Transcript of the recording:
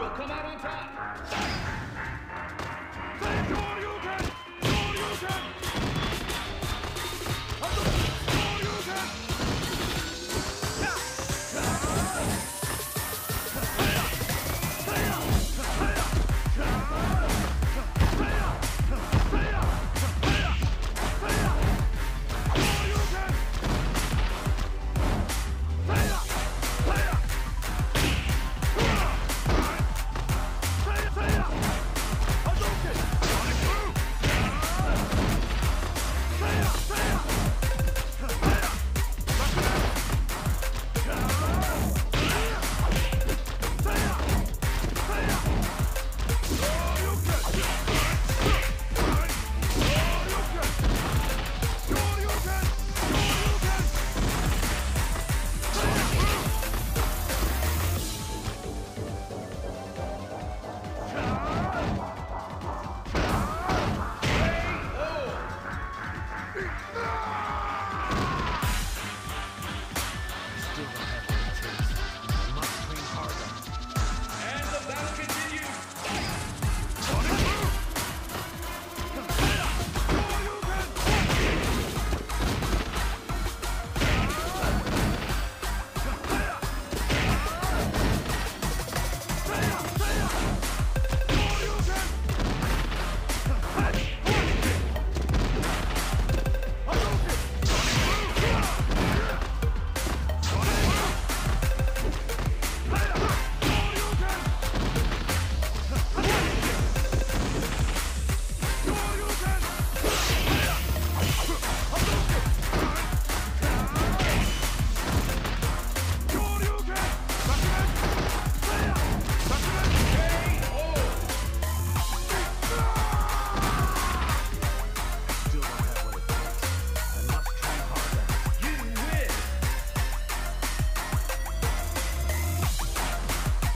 will come out on top.